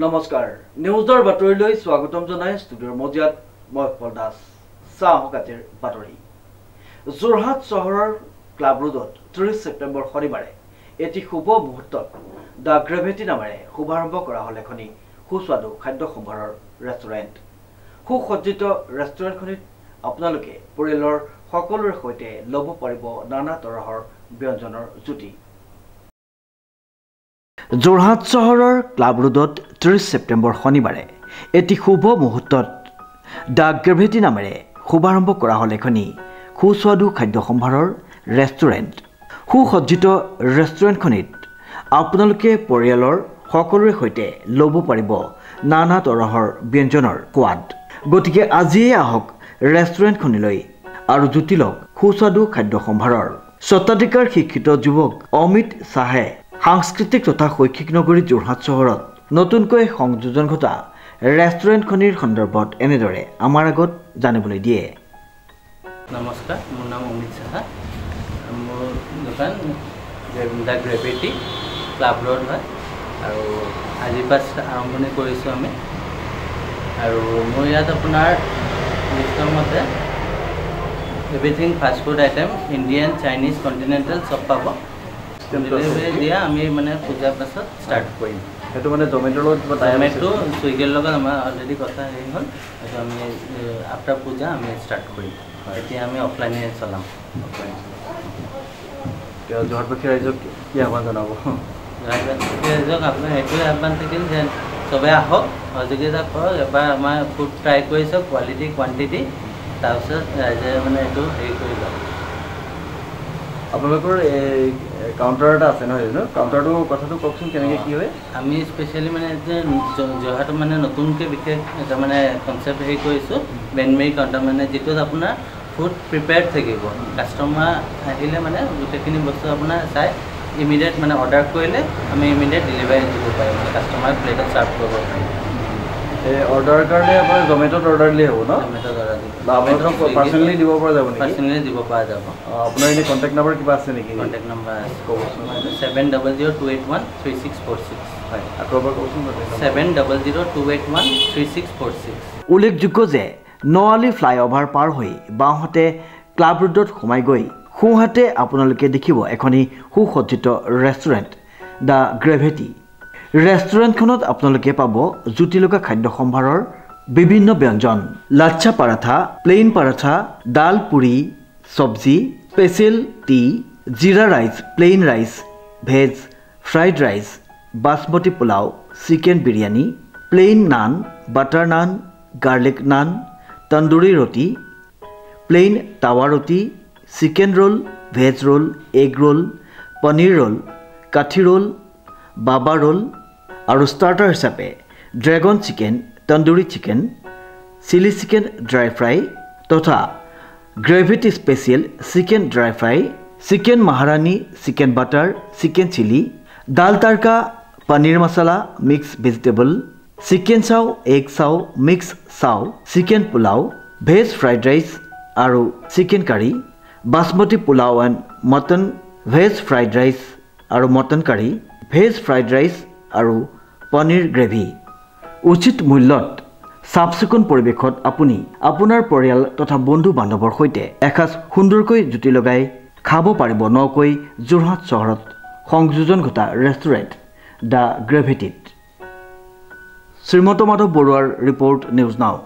নমস্কাৰ। নিউজৰ বাতৰিলৈ স্বাগতম জনাই ষ্টুডিঅ'ৰ মজিয়াত মই উৎপল দাস চাহ কাতিৰ বাতৰি। যোৰহাট চহৰৰ ক্লাব ৰোডত ত্ৰিছ ছেপ্টেম্বৰ শনিবাৰে এটি শুভ মুহূৰ্তত দ্য গ্ৰেভিটি নামেৰে শুভাৰম্ভ কৰা হ'ল এখনি সুস্বাদু খাদ্য সম্ভাৰৰ ৰেষ্টুৰেণ্ট। সুসজ্জিত ৰেষ্টুৰেণ্টখনিত আপোনালোকে পৰিয়ালৰ সকলোৰে সৈতে ল'ব পাৰিব নানা তৰহৰ ব্যঞ্জনৰ জুতি। যোৰহাট চহৰৰ ক্লাব ৰোডত ত্ৰিছ ছেপ্টেম্বৰ শনিবাৰে এটি শুভ মুহূৰ্তত দ্য গ্ৰেভিটি নামেৰে শুভাৰম্ভ কৰা হ'ল এখনি সুস্বাদু খাদ্য সম্ভাৰৰ ৰেষ্টুৰেণ্ট। সুসজ্জিত ৰেষ্টুৰেণ্টখনিত আপোনালোকে পৰিয়ালৰ সকলোৰে সৈতে ল'ব পাৰিব নানা তৰহৰ ব্যঞ্জনৰ সোৱাদ। গতিকে আজিয়েই আহক ৰেষ্টুৰেণ্টখনিলৈ আৰু জুতি লওক সুস্বাদু খাদ্য সম্ভাৰৰ। স্বত্বাধিকাৰ শিক্ষিত যুৱক অমিত শ্বাহে সাংস্কৃতিক তথা শৈক্ষিক নগৰী যোৰহাট চহৰত নতুনকৈ সংযোজন ঘটা ৰেষ্টুৰেণ্টখনিৰ সন্দৰ্ভত এনেদৰে আমাৰ আগত জানিবলৈ দিয়ে। নমস্কাৰ মোৰ নাম অমিত সাহা। মোৰ দোকান দ্য গ্ৰেভিটি ক্লাব ৰোড হয়। আৰু আজিৰ পৰা আৰম্ভণি কৰিছোঁ আমি। আৰু মোৰ ইয়াত আপোনাৰ লিষ্টৰ মতে everything fast food item Indian Chinese continental চব পাব। দিয়া আমি মানে পূজাৰ পাছত ষ্টাৰ্ট কৰিম। সেইটো মানে জমেট'ৰ লগত কিবা টাইমেটো ছুইগিৰ লগত আমাৰ অলৰেডি কথা হেৰি হ'ল সেইটো আমি আফটাৰ পূজা আমি ষ্টাৰ্ট কৰিম। এতিয়া আমি অফলাইনে চলাম। যোৰহাটবাসী ৰাইজক কি আহ্বান জনাব? ৰাইজক আপোনাৰ সেইটোৱে আহ্বান থাকিল যে চবে আহক সহযোগিতা কৰক এবাৰ আমাৰ ফুড ট্ৰাই কৰি চাওক কোৱালিটি কোৱাণ্টিটি তাৰপিছত ৰাইজে মানে এইটো হেৰি কৰি লওক। আপোনালোকৰ এই কাউণ্টাৰ এটা আছে নহয় জানো? কাউণ্টাৰটো কথাটো কওকচোন কেনেকৈ কি হয়? আমি স্পেচিয়েলি মানে যে যোৰহাটত মানে নতুনকৈ বিশেষ এটা মানে কনচেপ্ট হেৰি কৰিছোঁ বেনমেৰী কাউণ্টাৰ মানে যিটোত আপোনাৰ ফুড প্ৰিপেয়াৰ্ড থাকিব। কাষ্টমাৰ আহিলে মানে গোটেইখিনি বস্তু আপোনাৰ চাই ইমিডিয়েট মানে অৰ্ডাৰ কৰিলে আমি ইমিডিয়েট ডেলিভাৰী দিব পাৰিম। মানে কাষ্টমাৰ প্লেটত ছাৰ্ভ কৰিব পাৰিম। এই অৰ্ডাৰৰ কাৰণে আপোনাৰ জমেট'ত অৰ্ডাৰ দিলেই হ'ব ন? জমেট'ত অৰ্ডাৰ দিব বা আপোনালোকক পাৰ্চনেলি দিব পৰা যাব নেকি? পাৰ্চনেলি দিব পৰা যাব। অঁ, আপোনাৰ এনেই কণ্টেক্ট নাম্বাৰ কিবা আছে নেকি? কণ্টেক্ট নম্বৰ ক'বচোন seven double zero' two eight one three six four six হয় আকৌ এবাৰ ক'বচোন contact number। Seven double zero' two eight one three six four six উল্লেখযোগ্য যে নআলি ফ্লাইঅভাৰ পাৰ হৈ বাওঁহাতে ক্লাব ৰোডত সোমাই গৈ সোঁহাতে আপোনালোকে দেখিব এখনি সুসজ্জিত ৰেষ্টুৰেণ্ট দ্য গ্ৰেভিটি ৰেষ্টুৰেণ্টখনত আপোনালোকে পাব জুতি লগা খাদ্য সম্ভাৰৰ বিভিন্ন ব্যঞ্জন। Lachha paratha plain paratha dal puri sabji special tea jeera rice plain rice veg fried rice basmati pulao chicken biryani plain naan butter naan garlic naan tandoori roti plain tawa roti chicken roll veg roll egg roll paneer roll kathi roll baba roll আৰু starter হিচাপে dragon chicken tandoori chicken chilli chicken dry fry তথা Gravity special chicken dry fry chicken maharani chicken butter chicken chilli dal tarka paneer masala mix vegetable chicken chow egg chow mix chow chicken pulao veg fried rice আৰু chicken curry basmati pulao and mutton veg fried rice. আৰু mutton curry veg fried rice আৰু paneer gravy. উচিত মূল্যত চাফ চিকুণ পৰিৱেশত আপুনি আপোনাৰ পৰিয়াল তথা বন্ধু বান্ধৱৰ সৈতে এসাঁজ সুন্দৰকৈ জুতি লগাই খাব পাৰিব নকৈ যোৰহাট চহৰত সংযোজন ঘটা ৰেষ্টুৰেণ্ট দ্য গ্ৰেভিটিত। শ্ৰীমন্ত মাধৱ বৰুৱাৰ ৰিপৰ্ট নিউজ নাও।